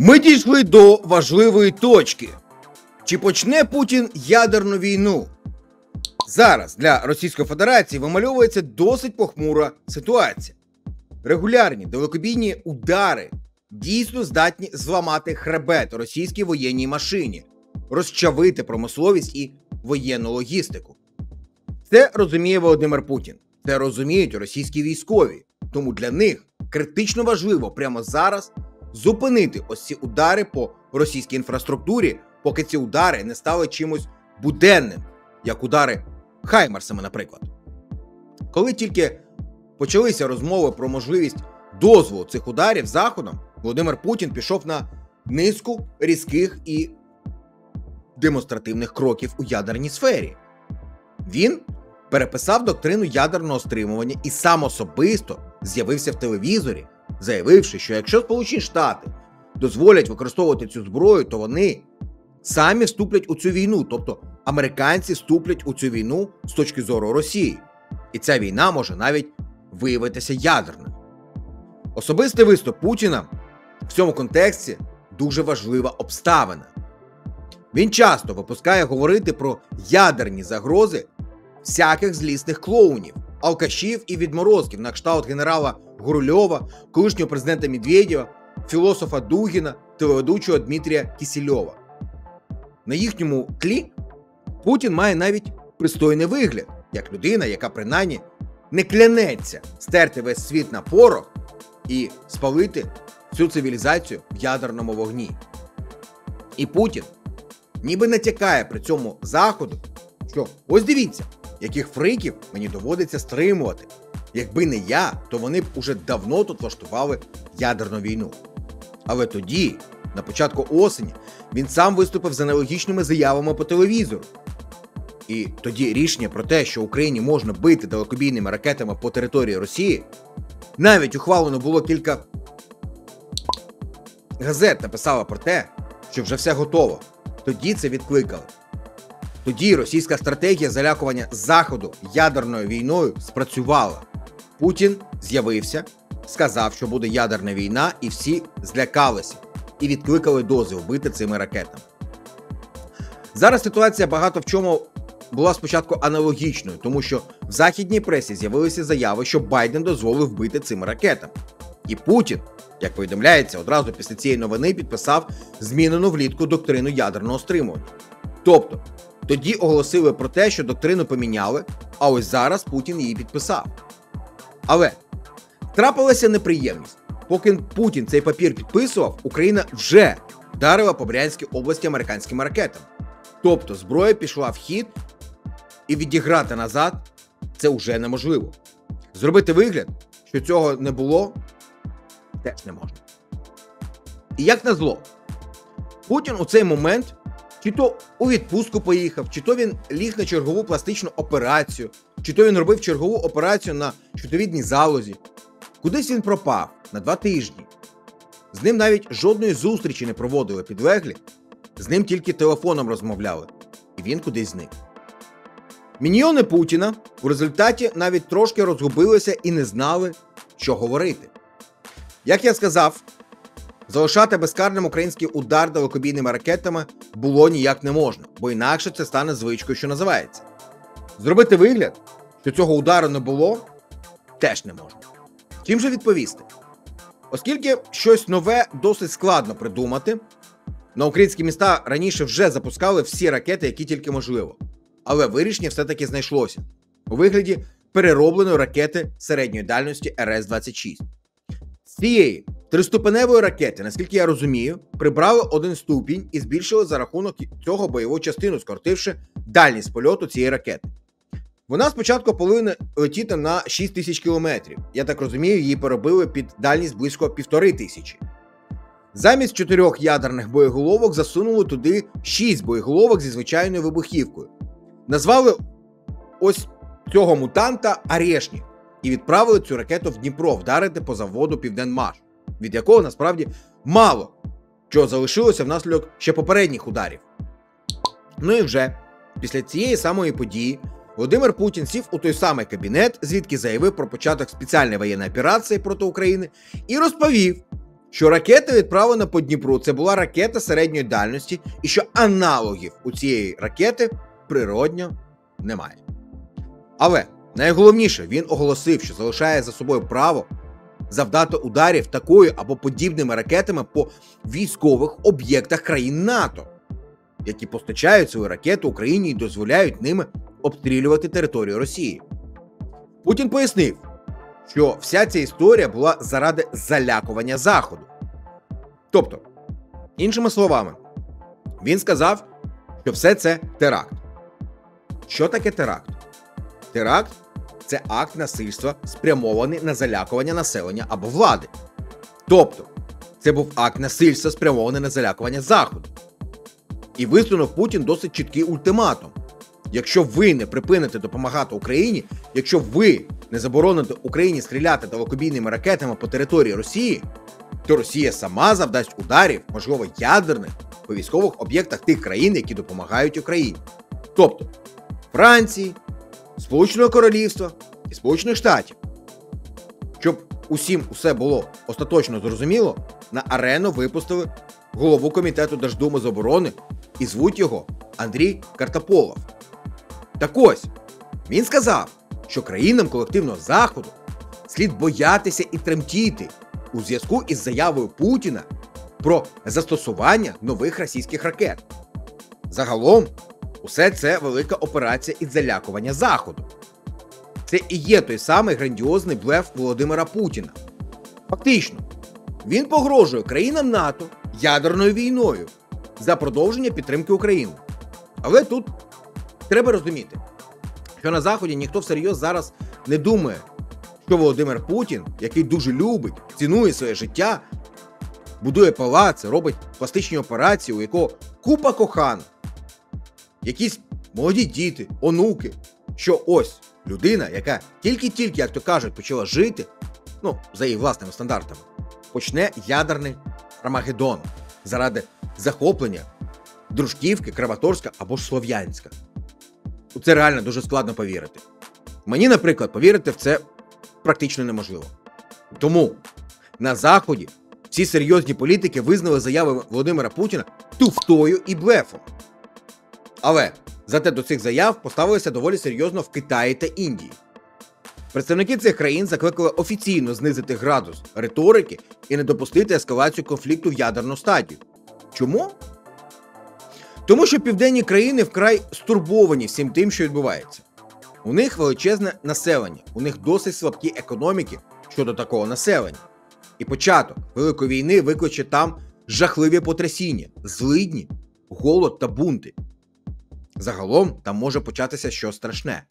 Ми дійшли до важливої точки. Чи почне Путін ядерну війну? Зараз для Російської Федерації вимальовується досить похмура ситуація. Регулярні далекобійні удари дійсно здатні зламати хребет російській воєнній машині, розчавити промисловість і воєнну логістику. Це розуміє Володимир Путін. Це розуміють російські військові. Тому для них критично важливо прямо зараз зупинити ось ці удари по російській інфраструктурі, поки ці удари не стали чимось буденним, як удари Хаймарсами, наприклад. Коли тільки почалися розмови про можливість дозволу цих ударів заходом, Володимир Путін пішов на низку різких і демонстративних кроків у ядерній сфері. Він переписав доктрину ядерного стримування і сам особисто з'явився в телевізорі, заявивши, що якщо Сполучені Штати дозволять використовувати цю зброю, то вони самі вступлять у цю війну, тобто американці вступлять у цю війну з точки зору Росії, і ця війна може навіть виявитися ядерною. Особистий виступ Путіна в цьому контексті дуже важлива обставина. Він часто випускає говорити про ядерні загрози всяких злісних клоунів, алкашів і відморозків на кшталт генерала Гурульова, колишнього президента Медведєва, філософа Дугіна, телеведучого Дмитрія Кісільова. На їхньому тлі Путін має навіть пристойний вигляд, як людина, яка принаймні не клянеться стерти весь світ на порох і спалити всю цивілізацію в ядерному вогні. І Путін ніби натякає при цьому заходу, що ось дивіться, яких фриків мені доводиться стримувати. Якби не я, то вони б уже давно тут влаштували ядерну війну. Але тоді, на початку осені, він сам виступив з аналогічними заявами по телевізору. І тоді рішення про те, що Україні можна бити далекобійними ракетами по території Росії, навіть ухвалено було кілька газет написало про те, що вже все готово. Тоді це відкликали. Тоді російська стратегія залякування Заходу ядерною війною спрацювала. Путін з'явився, сказав, що буде ядерна війна, і всі злякалися і відкликали дозвіл бити цими ракетами. Зараз ситуація багато в чому була спочатку аналогічною, тому що в західній пресі з'явилися заяви, що Байден дозволив бити цими ракетами. І Путін, як повідомляється, одразу після цієї новини підписав змінену влітку доктрину ядерного стримування. Тобто, тоді оголосили про те, що доктрину поміняли, а ось зараз Путін її підписав. Але трапилася неприємність. Поки Путін цей папір підписував, Україна вже вдарила по Брянській області американськими ракетами. Тобто зброя пішла в хід, і відіграти назад це вже неможливо. Зробити вигляд, що цього не було, теж не можна. І як назло, Путін у цей момент чи то у відпустку поїхав, чи то він ліг на чергову пластичну операцію, чи то він робив чергову операцію на щитовідній залозі. Кудись він пропав на два тижні. З ним навіть жодної зустрічі не проводили підлеглі, з ним тільки телефоном розмовляли, і він кудись зник. Міньйони Путіна у результаті навіть трошки розгубилися і не знали, що говорити. Як я сказав, залишати безкарним український удар далекобійними ракетами було ніяк не можна, бо інакше це стане звичкою, що називається. Зробити вигляд, що цього удару не було, теж не можна. Чим же відповісти? Оскільки щось нове досить складно придумати, на українські міста раніше вже запускали всі ракети, які тільки можливо. Але вирішення все-таки знайшлося у вигляді переробленої ракети середньої дальності РС-26. З цієї триступеневої ракети, наскільки я розумію, прибрали один ступінь і збільшили за рахунок цього бойову частину, скоротивши дальність польоту цієї ракети. Вона спочатку повинна летіти на 6 тисяч кілометрів. Я так розумію, її перебили під дальність близько півтори тисячі. Замість чотирьох ядерних боєголовок засунули туди 6 боєголовок зі звичайною вибухівкою. Назвали ось цього мутанта Арешні і відправили цю ракету в Дніпро вдарити по заводу Південмаш, від якого насправді мало чого залишилося внаслідок ще попередніх ударів. Ну і вже після цієї самої події Володимир Путін сів у той самий кабінет, звідки заявив про початок спеціальної воєнної операції проти України, і розповів, що ракета відправлена по Дніпру це була ракета середньої дальності, і що аналогів у цієї ракети природньо немає. Але найголовніше, він оголосив, що залишає за собою право завдати ударів такою або подібними ракетами по військових об'єктах країн НАТО, які постачають свою ракету Україні і дозволяють ними обстрілювати територію Росії. Путін пояснив, що вся ця історія була заради залякування Заходу. Тобто, іншими словами, він сказав, що все це теракт. Що таке теракт? Теракт це акт насильства, спрямований на залякування населення або влади. Тобто, це був акт насильства, спрямований на залякування Заходу. І висунув Путін досить чіткий ультиматум. Якщо ви не припините допомагати Україні, якщо ви не забороните Україні стріляти далекобійними ракетами по території Росії, то Росія сама завдасть ударів, можливо, ядерних по військових об'єктах тих країн, які допомагають Україні. Тобто Франції, Сполученого Королівства і Сполучених Штатів. Щоб усім усе було остаточно зрозуміло, на арену випустили голову комітету Держдуми з оборони і звуть його Андрій Картополов. Так ось він сказав, що країнам колективного заходу слід боятися і тремтіти у зв'язку із заявою Путіна про застосування нових російських ракет. Загалом, усе це велика операція із залякування Заходу. Це і є той самий грандіозний блеф Володимира Путіна. Фактично, він погрожує країнам НАТО ядерною війною за продовження підтримки України. Але тут треба розуміти, що на Заході ніхто всерйоз зараз не думає, що Володимир Путін, який дуже любить, цінує своє життя, будує палаци, робить пластичні операції, у якого купа кохана, якісь молоді діти, онуки, що ось людина, яка тільки-тільки, як то кажуть, почала жити, ну, за її власними стандартами, почне ядерний Армагеддон заради захоплення Дружківки, Краматорська або ж Слов'янська. У це реально дуже складно повірити. Мені, наприклад, повірити в це практично неможливо. Тому на Заході всі серйозні політики визнали заяви Володимира Путіна туфтою і блефом. Але зате до цих заяв поставилися доволі серйозно в Китаї та Індії. Представники цих країн закликали офіційно знизити градус риторики і не допустити ескалацію конфлікту в ядерну стадію. Чому? Тому що південні країни вкрай стурбовані всім тим, що відбувається. У них величезне населення, у них досить слабкі економіки щодо такого населення. І початок Великої війни викличе там жахливі потрясіння, злидні, голод та бунти. Загалом там може початися щось страшне.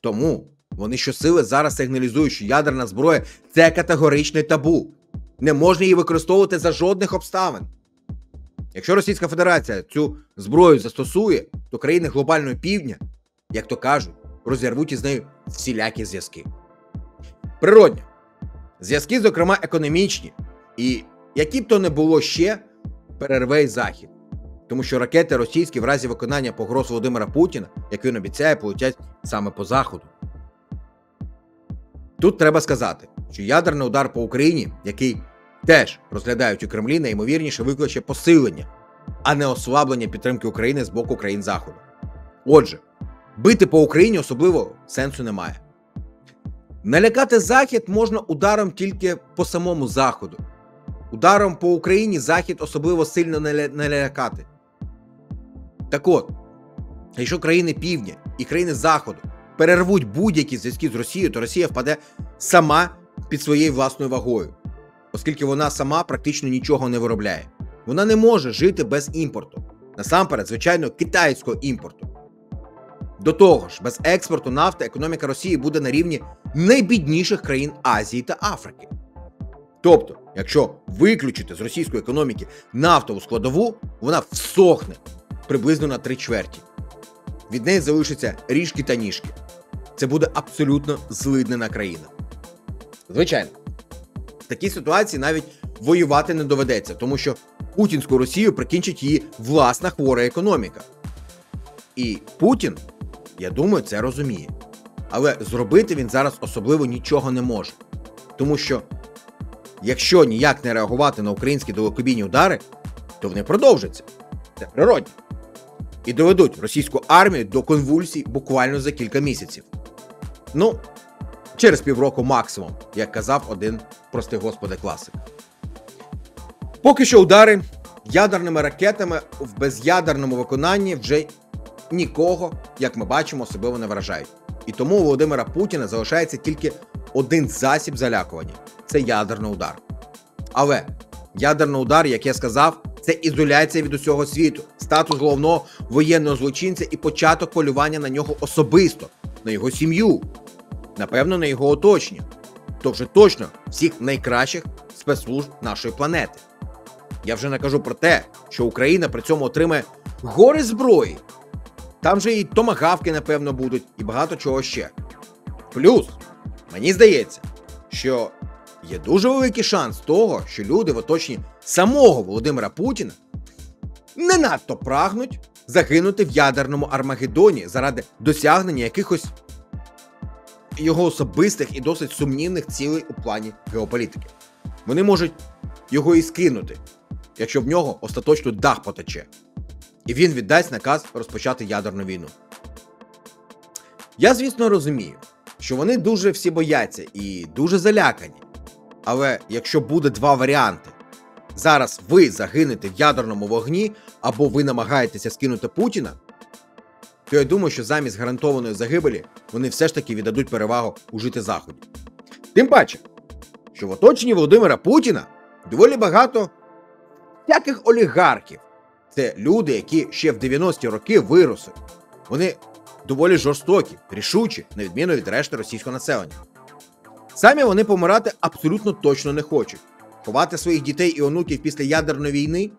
Тому вони щосили зараз сигналізують, що ядерна зброя це категоричний табу. Не можна її використовувати за жодних обставин. Якщо Російська Федерація цю зброю застосує, то країни глобального півдня, як то кажуть, розірвуть із нею всілякі зв'язки. Природні. Зв'язки, зокрема, економічні, і які б то не було ще, перерве й захід. Тому що ракети російські в разі виконання погроз Володимира Путіна, як він обіцяє, полетять саме по заходу. Тут треба сказати, що ядерний удар по Україні, який теж розглядають у Кремлі, найімовірніше викличе посилення, а не ослаблення підтримки України з боку країн Заходу. Отже, бити по Україні особливо сенсу немає. Налякати Захід можна ударом тільки по самому Заходу. Ударом по Україні Захід особливо сильно не ля- не лякати. Так от, якщо країни Півдня і країни Заходу перервуть будь-які зв'язки з Росією, то Росія впаде сама під своєю власною вагою, оскільки вона сама практично нічого не виробляє. Вона не може жити без імпорту. Насамперед, звичайно, китайського імпорту. До того ж, без експорту нафти економіка Росії буде на рівні найбідніших країн Азії та Африки. Тобто, якщо виключити з російської економіки нафтову складову, вона всохне приблизно на три чверті. Від неї залишаться ріжки та ніжки. Це буде абсолютно злиднена країна. Звичайно, такій ситуації навіть воювати не доведеться, тому що путінську Росію прикінчить її власна хвора економіка. І Путін, я думаю, це розуміє. Але зробити він зараз особливо нічого не може. Тому що якщо ніяк не реагувати на українські далекобійні удари, то вони продовжаться. Це природні. І доведуть російську армію до конвульсій буквально за кілька місяців. Ну, через півроку максимум, як казав один простий господи класик. Поки що удари ядерними ракетами в без'ядерному виконанні вже нікого, як ми бачимо, особливо не вражають. І тому у Володимира Путіна залишається тільки один засіб залякування це ядерний удар. Але ядерний удар, як я сказав, це ізоляція від усього світу, статус головного воєнного злочинця і початок полювання на нього особисто, на його сім'ю, напевно, на його оточення, то вже точно всіх найкращих спецслужб нашої планети. Я вже не кажу про те, що Україна при цьому отримає гори зброї. Там же і томагавки, напевно, будуть, і багато чого ще. Плюс, мені здається, що є дуже великий шанс того, що люди в оточенні самого Володимира Путіна не надто прагнуть загинути в ядерному Армагеддоні заради досягнення якихось його особистих і досить сумнівних цілей у плані геополітики. Вони можуть його і скинути, якщо в нього остаточно дах потече, і він віддасть наказ розпочати ядерну війну. Я, звісно, розумію, що вони дуже всі бояться і дуже залякані. Але якщо буде два варіанти: зараз ви загинете в ядерному вогні, або ви намагаєтеся скинути Путіна, то я думаю, що замість гарантованої загибелі вони все ж таки віддадуть перевагу у жити Заході. Тим паче, що в оточенні Володимира Путіна доволі багато всяких олігархів. Це люди, які ще в 90-ті роки виросли. Вони доволі жорстокі, рішучі, на відміну від решти російського населення. Самі вони помирати абсолютно точно не хочуть. Ховати своїх дітей і онуків після ядерної війни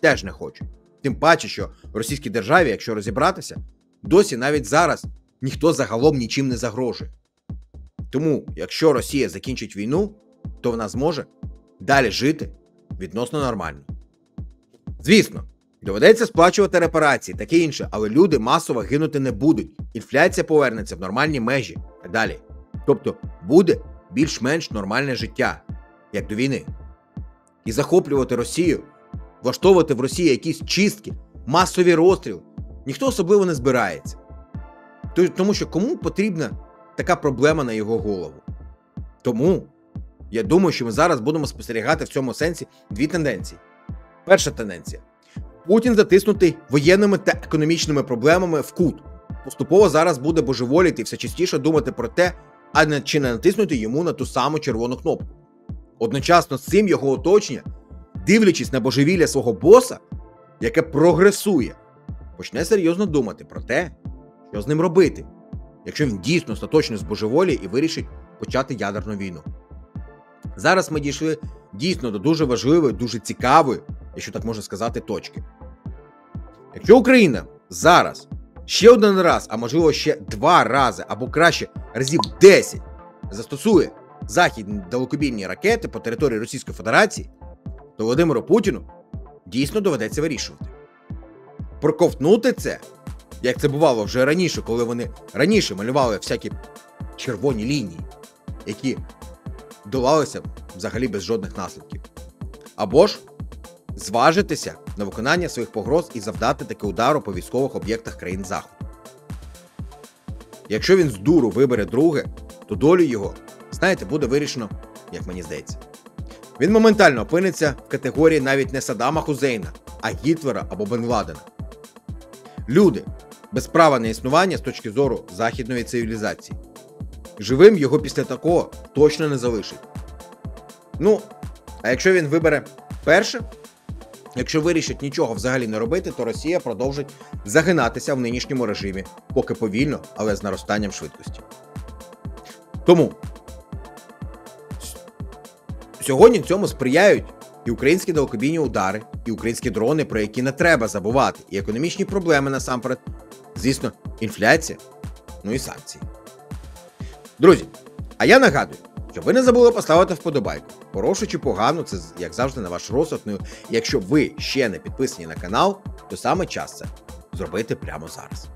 теж не хочуть. Тим паче, що в російській державі, якщо розібратися, досі навіть зараз ніхто загалом нічим не загрожує. Тому, якщо Росія закінчить війну, то вона зможе далі жити відносно нормально. Звісно, доведеться сплачувати репарації, таке інше, але люди масово гинути не будуть. Інфляція повернеться в нормальні межі і далі. Тобто буде більш-менш нормальне життя, як до війни. І захоплювати Росію, влаштовувати в Росії якісь чистки, масові розстріли, ніхто особливо не збирається. Тому що кому потрібна така проблема на його голову? Тому я думаю, що ми зараз будемо спостерігати в цьому сенсі дві тенденції. Перша тенденція: Путін затиснутий воєнними та економічними проблемами в кут. Поступово зараз буде божеволіти і все частіше думати про те, а не чи не натиснути йому на ту саму червону кнопку. Одночасно з цим його оточення, дивлячись на божевілля свого боса, яке прогресує, почне серйозно думати про те, що з ним робити, якщо він дійсно остаточно збожеволіє і вирішить почати ядерну війну. Зараз ми дійшли дійсно до дуже важливої, дуже цікавої, якщо так можна сказати, точки. Якщо Україна зараз ще один раз, а можливо ще два рази, або краще разів 10 застосує західні далекобійні ракети по території Російської Федерації, то Володимиру Путіну дійсно доведеться вирішувати. Проковтнути це, як це бувало вже раніше, коли вони раніше малювали всякі червоні лінії, які долалися взагалі без жодних наслідків. Або ж зважитися на виконання своїх погроз і завдати таки удару по військових об'єктах країн Заходу. Якщо він з дуру вибере друге, то долю його, знаєте, буде вирішено, як мені здається. Він моментально опиниться в категорії навіть не Саддама Хузейна, а Гітлера або Бен Ладена. Люди без права на існування з точки зору західної цивілізації. Живим його після такого точно не залишить. Ну, а якщо він вибере перше, якщо вирішить нічого взагалі не робити, то Росія продовжить загинатися в нинішньому режимі, поки повільно, але з наростанням швидкості. Тому сьогодні цьому сприяють і українські далекобійні удари, і українські дрони, про які не треба забувати, і економічні проблеми насамперед, звісно, інфляція, ну і санкції. Друзі, а я нагадую, щоб ви не забули поставити вподобайку. Хорошу чи погану, це як завжди на ваш розсуд. Ну, Якщо ви ще не підписані на канал, то саме час це зробити прямо зараз.